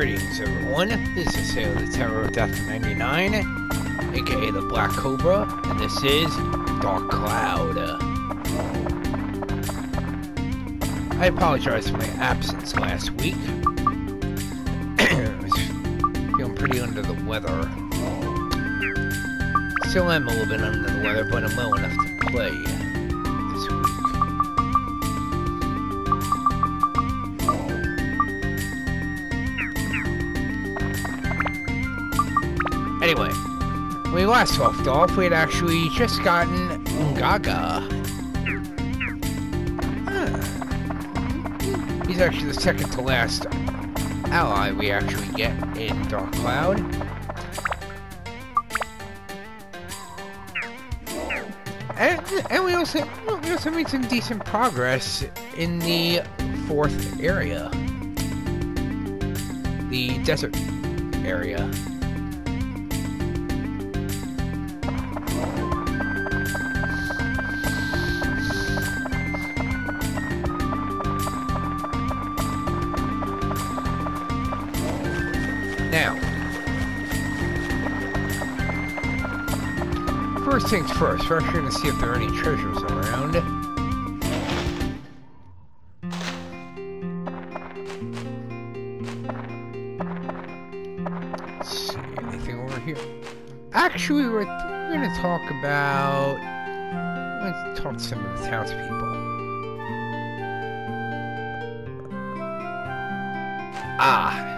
Greetings, everyone. This is Sailor the Terror of Death 99, aka the Black Cobra, and this is Dark Cloud. I apologize for my absence last week. I was feeling pretty under the weather. Still am a little bit under the weather, but I'm well enough to play Anyway, we last left off, we had actually just gotten Ungaga. Ah. He's actually the second to last ally we actually get in Dark Cloud. And, and we also we also made some decent progress in the fourth area, the desert area. First things first, we're actually to see if there are any treasures around. Let's see, anything over here? Actually, we're, we're going to talk about. Let's talk to some of the townspeople. Ah,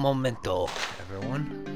momento, everyone.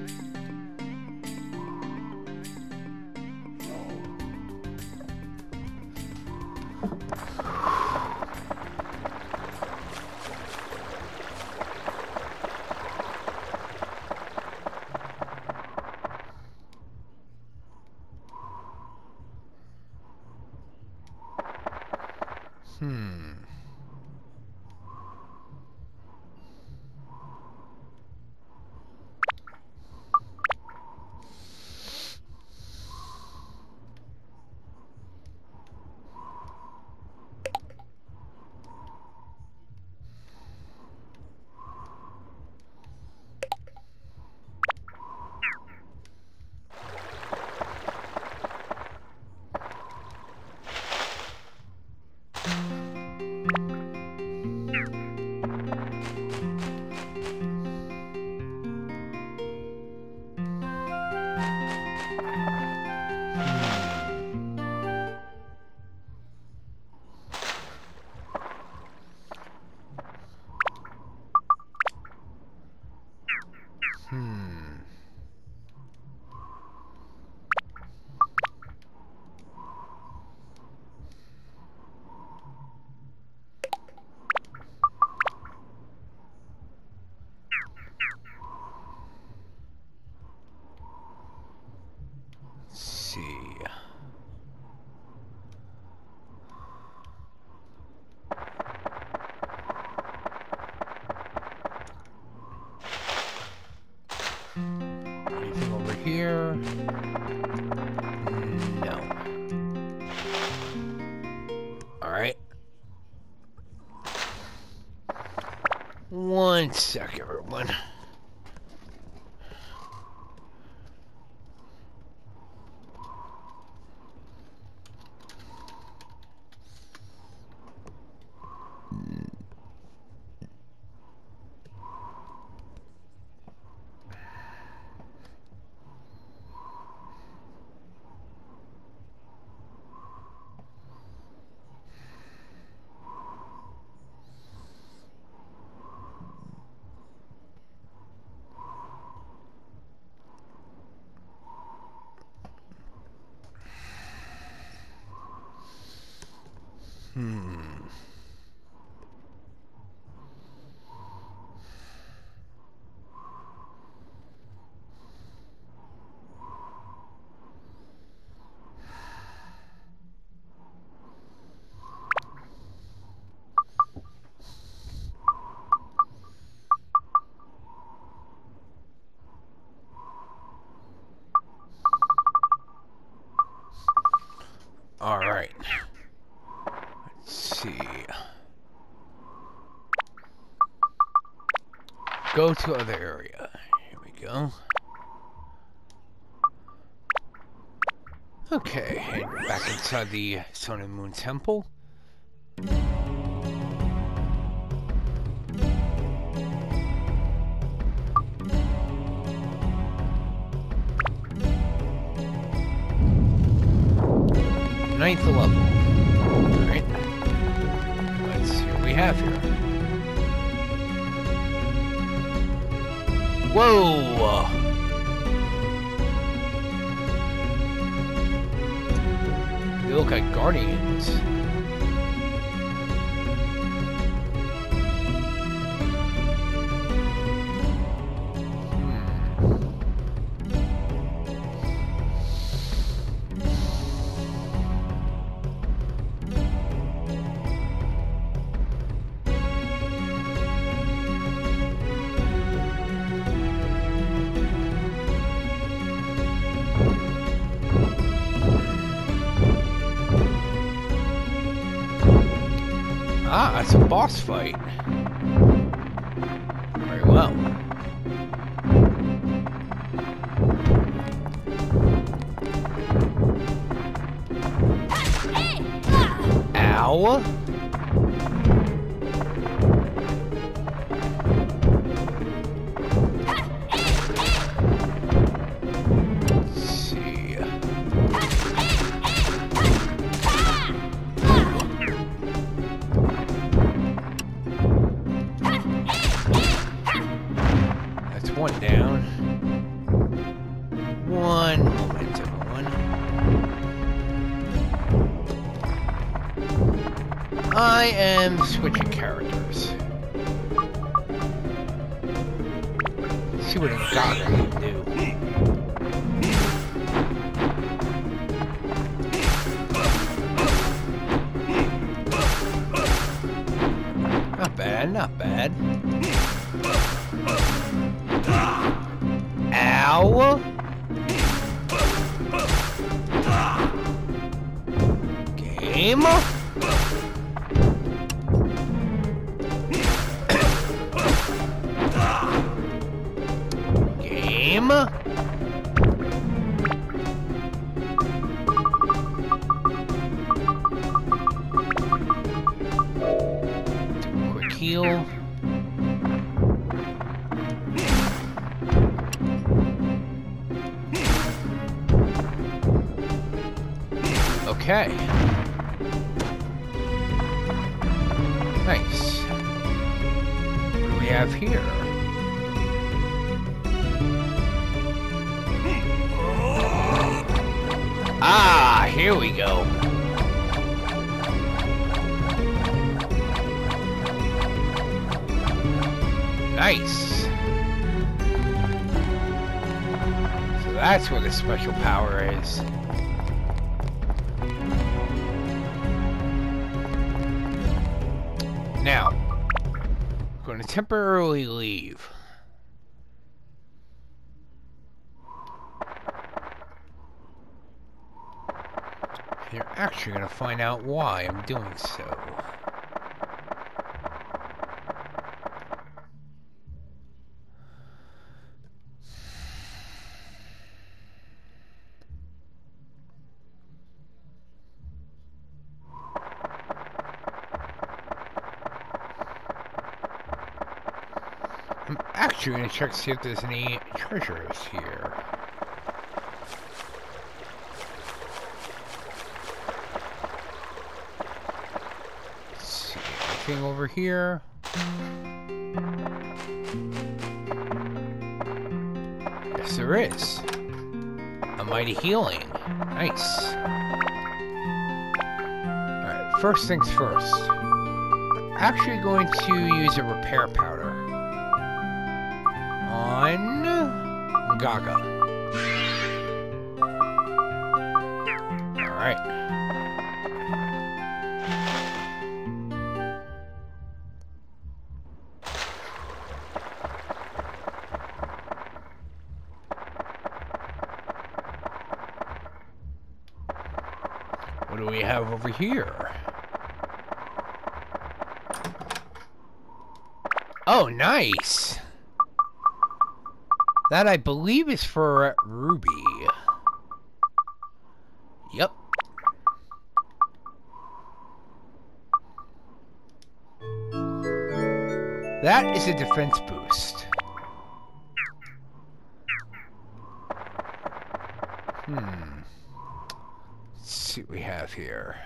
One sec, everyone. Hmm. All right. Let's see. Go to other area. Here we go. Okay, and back inside the Sun and Moon Temple. Ninth level. Alright. Let's see what we have here. Whoa! They look like guardians. Boss fight. Nice. So that's what the special power is. Now, I'm going to temporarily leave. You're actually going to find out why I'm doing so. Going to check to see if there's any treasures here. Let's see, anything over here? Yes, there is. A mighty healing. Nice. Alright, first things first. I'm Actually going to use a repair powder Gaga. Alright. What do we have over here? Oh, nice! That I believe is for Ruby. Yep. That is a defense boost. Hmm. Let's see what we have here.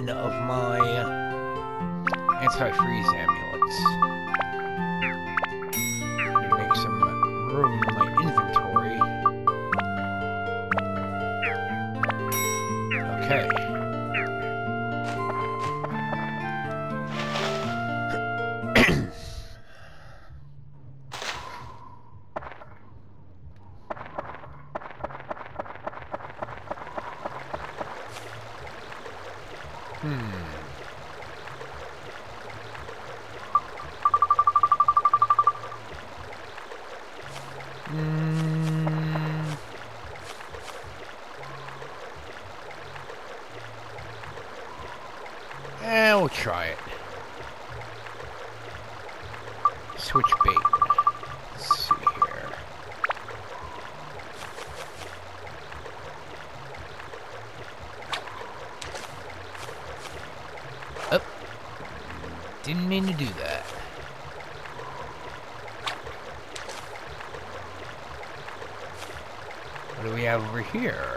One of my anti-freeze amulets. Here?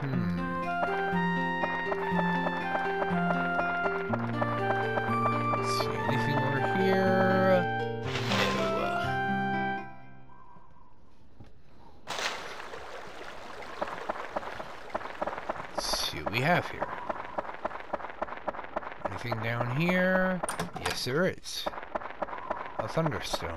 Hmm. here? Here we have here. Something down here. Yes, there is. A thunderstone.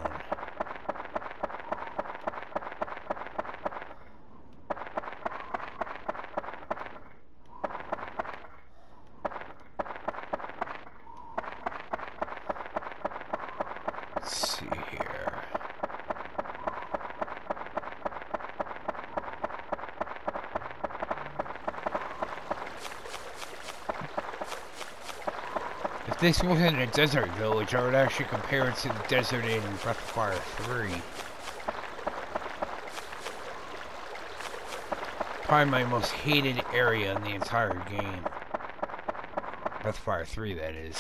Let's see here. if this wasn't a desert village, I would actually compare it to the desert in Breath of Fire 3. Probably my most hated area in the entire game. Breath of Fire 3, that is.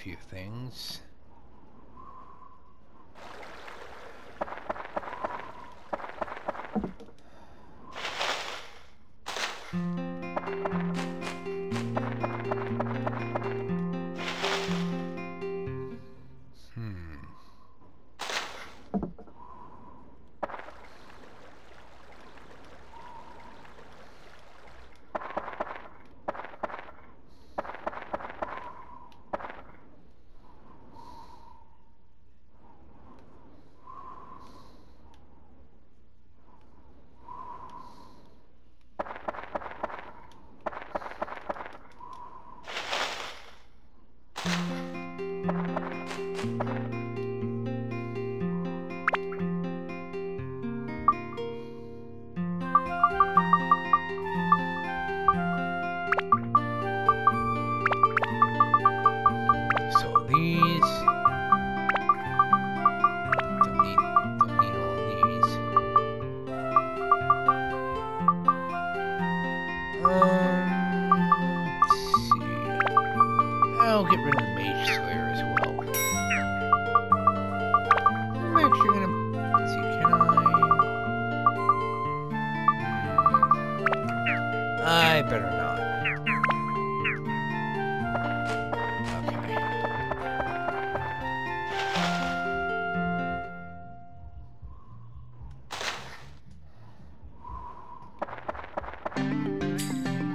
few things.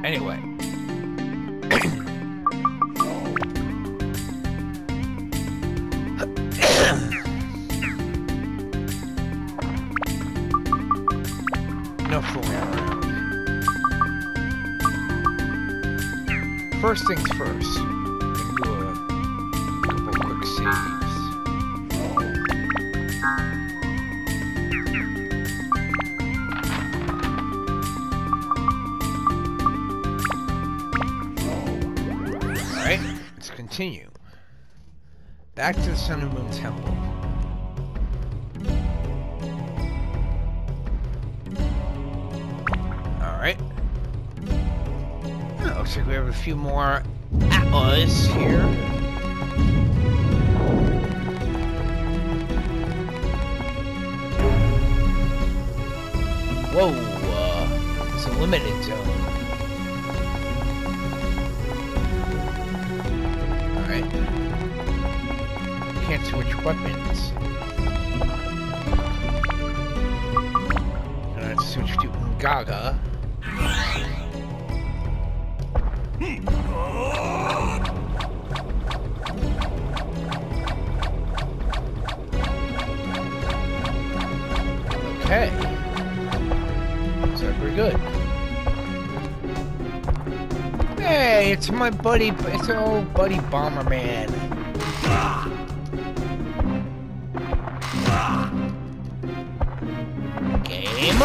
Sell a few things. first things first. Back to the Sun and Moon Temple. Alright. Looks like we have a few more Atlas here. My buddy, it's an old buddy Bomberman. Game?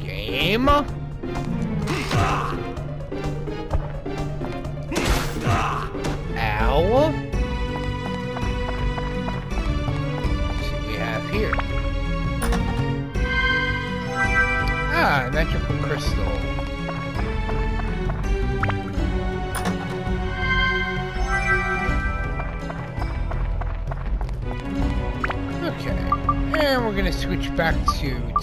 Game? Ah, crystal. Okay, and we're gonna switch back to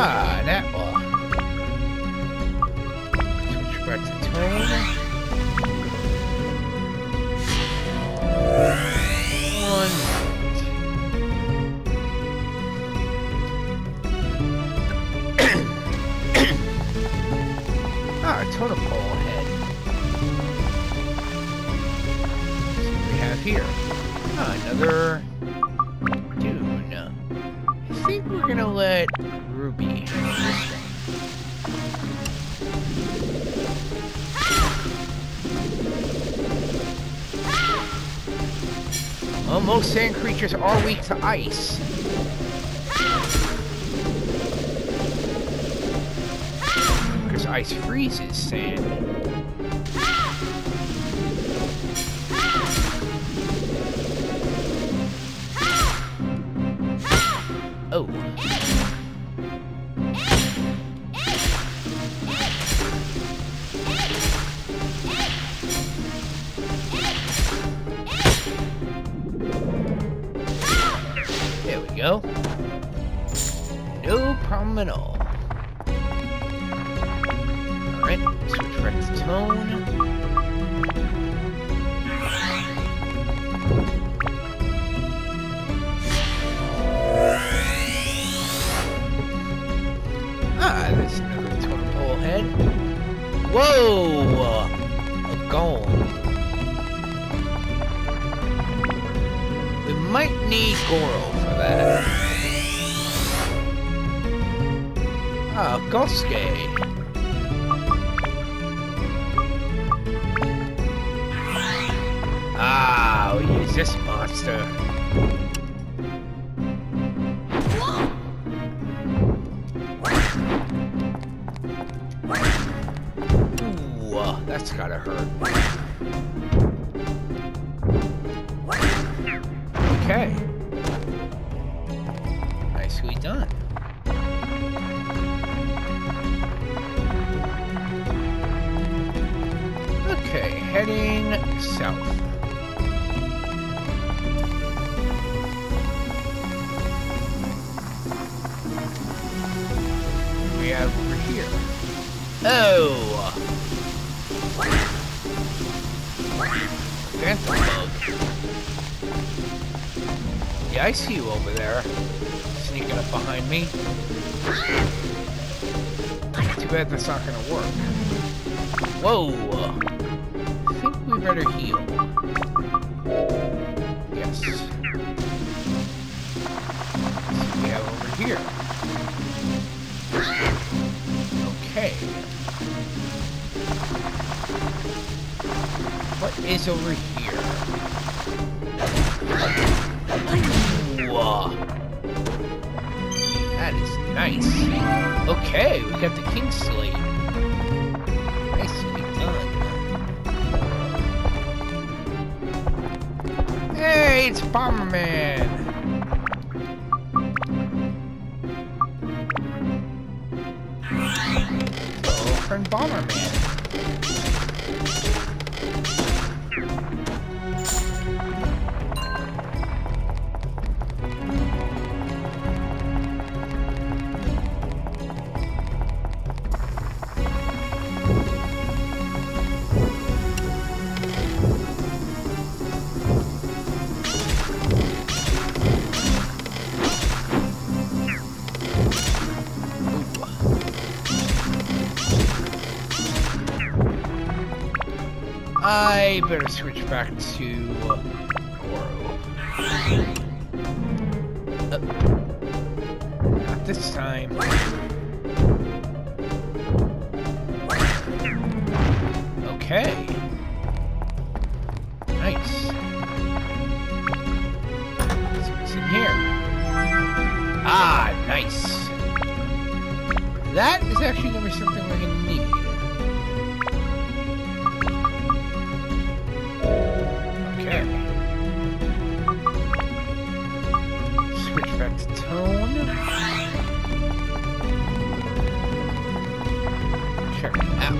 Ah, that one. Switch back to Toan. One ah, totem pole head. What we have here. Ah, another dune. I think we're gonna let Well, most sand creatures are weak to ice. Because ice freezes sand. Whoa! A golem. We might need Goro for that. Ah, Gosuke. Ah, we use this monster. That's gotta hurt. Nice. Okay, we got the King Slate. Nicely done. Hey, it's Bomberman! Friend Bomberman. I better switch back to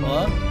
我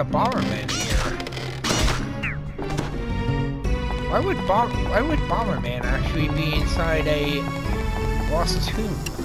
a Bomberman here. Why would Bom—why would Bomberman actually be inside a lost tomb?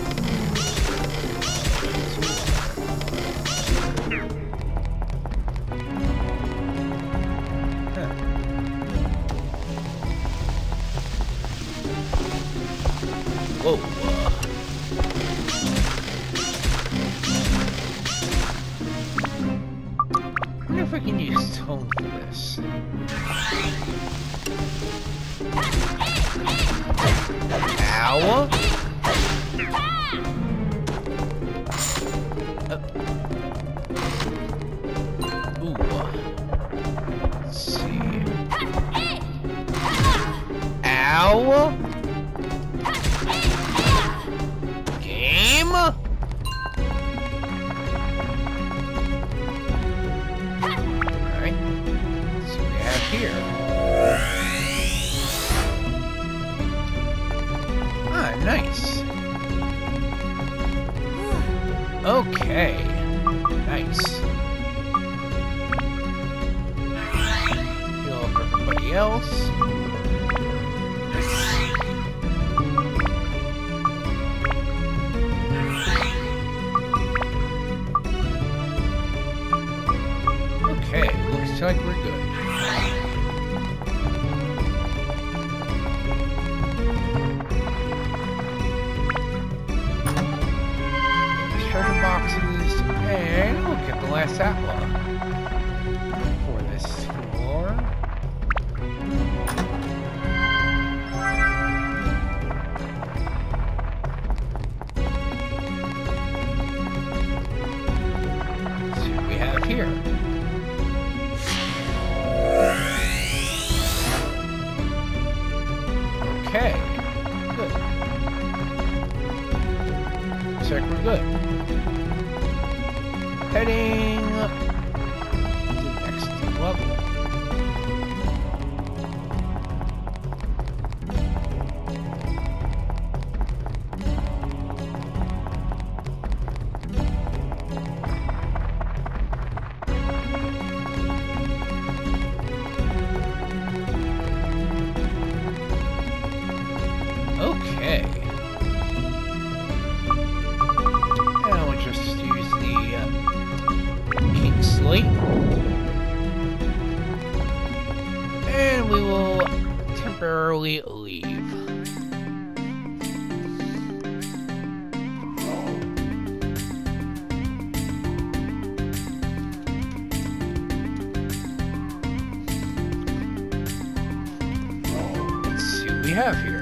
Have here?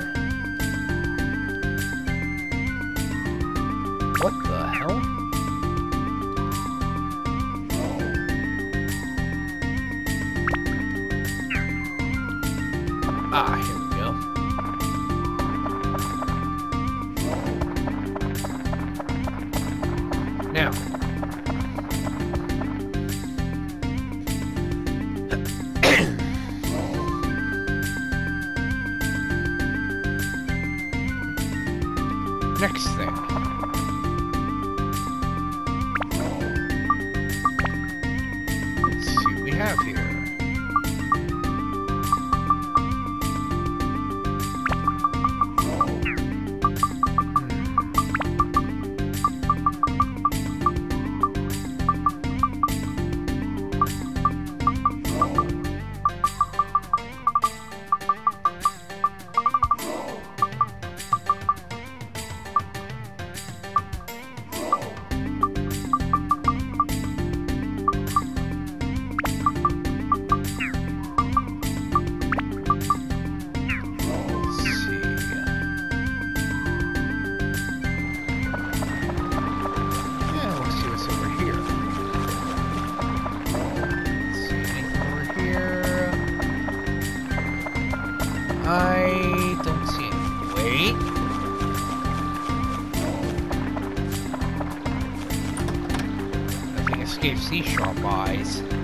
Nothing escapes these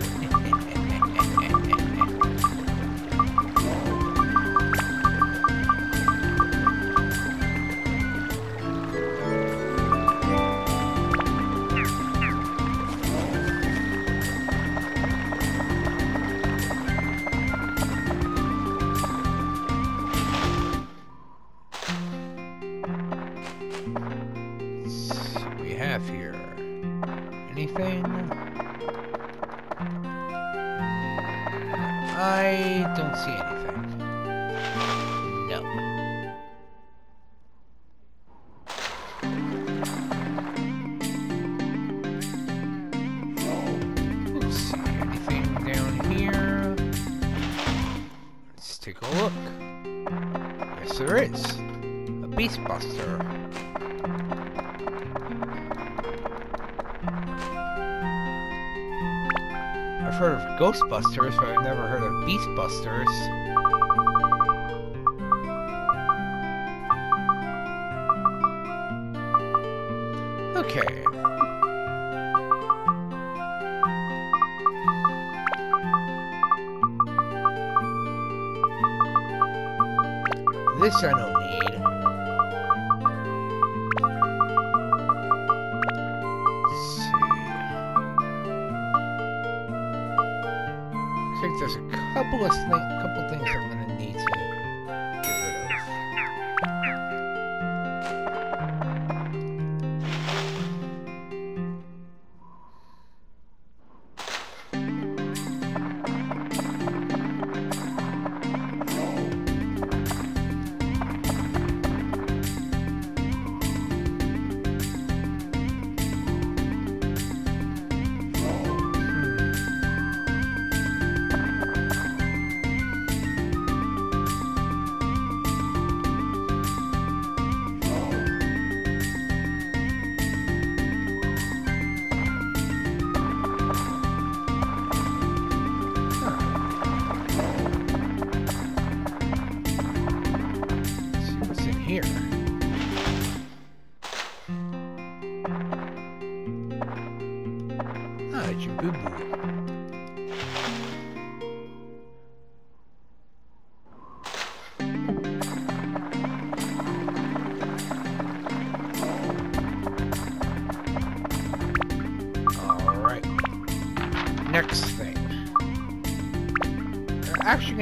Ghostbusters, but I've never heard of Beastbusters. There's a couple of couple things I'm gonna need to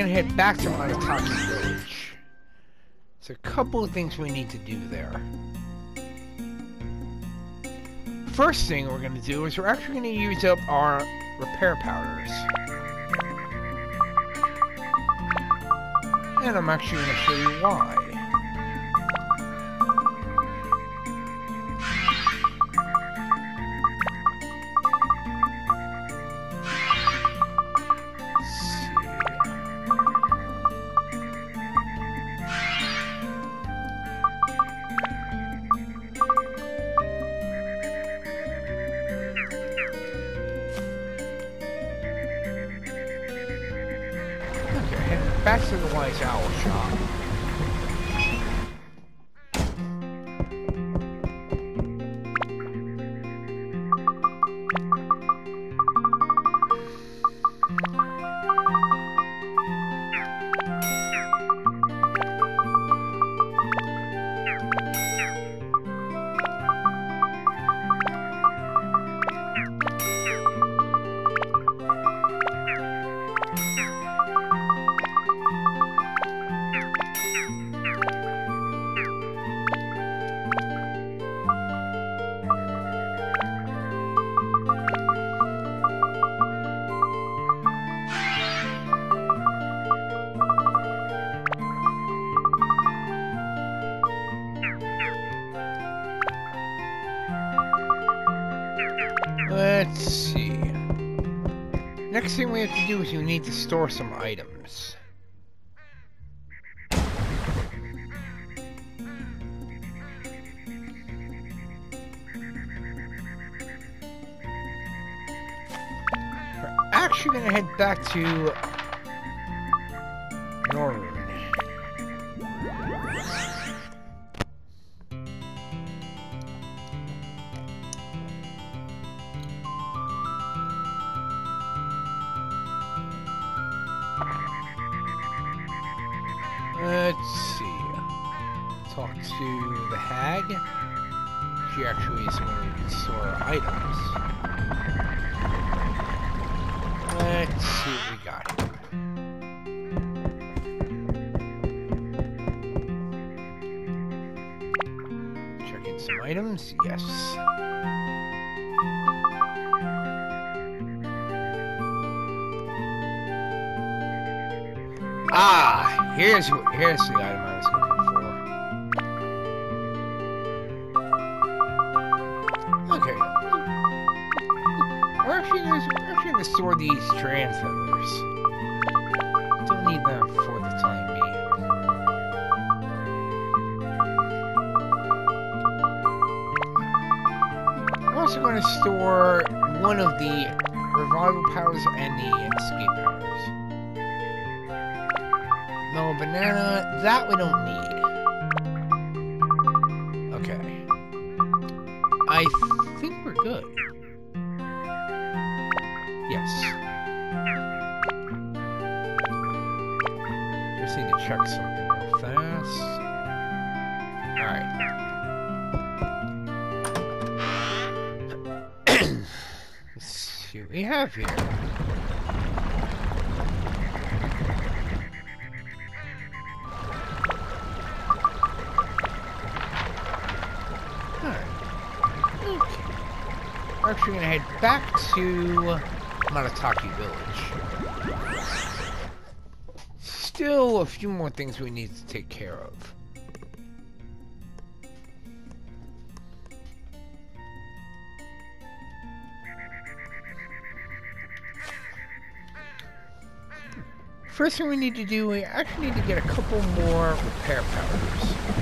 Head back to my Matataki Village. There's a couple of things we need to do there. First thing we're gonna do is we're actually gonna use up our repair powders. And I'm actually gonna show you why. Store some items. We're actually gonna head back to check something real fast. Alright. Let's see what we have here. Alright. Okay. We're actually gonna head back to Matataki Village. Still a few more things we need to take care of. First thing we need to do, we actually need to get a couple more repair powders.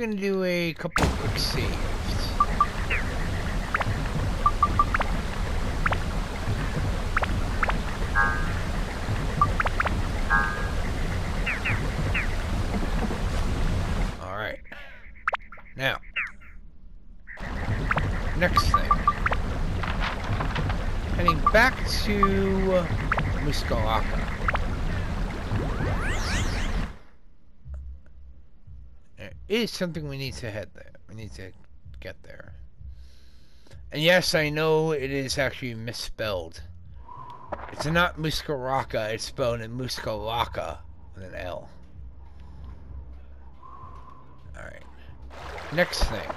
Actually gonna do a couple quick saves. Alright. Now. Next thing. Heading back to Muskalaka. Is something we need to head there. We need to get there. And yes, I know it is actually misspelled. It's not Muskaraka, it's spelled in Muskalaka with an L. Alright. Next thing.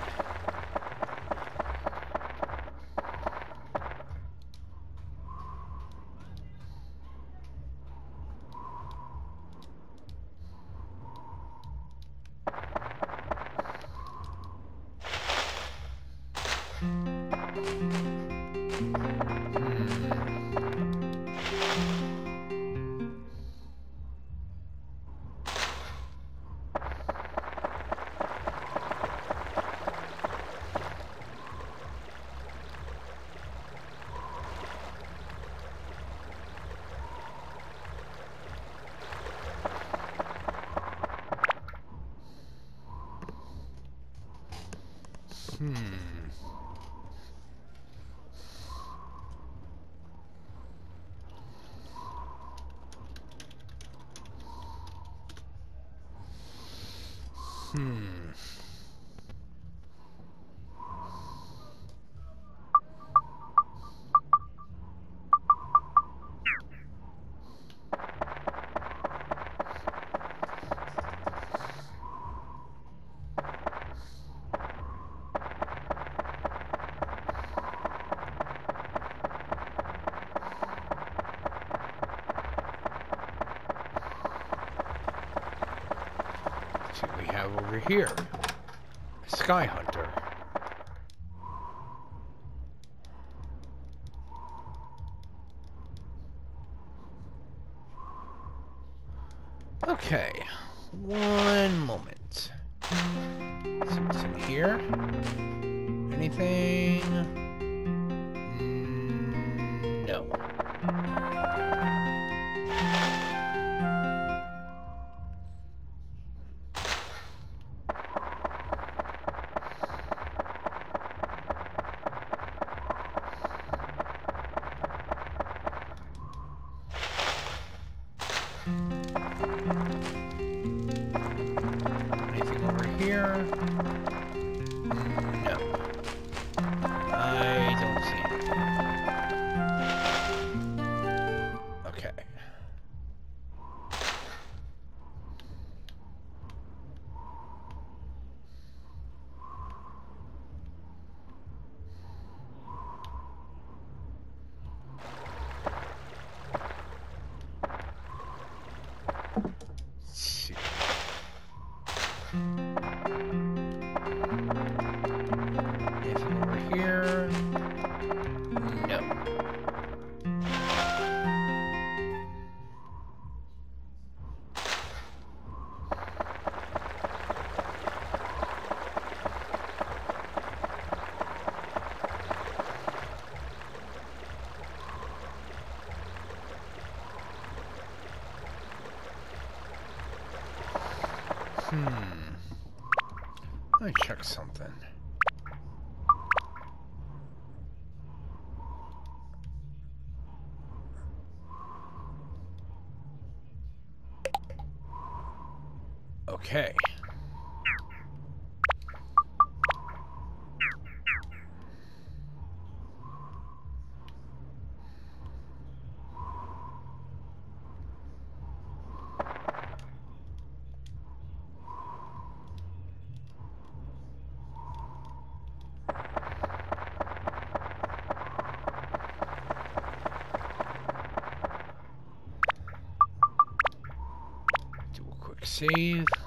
Over here. Sky Hunter. Something. Okay. Do a quick save.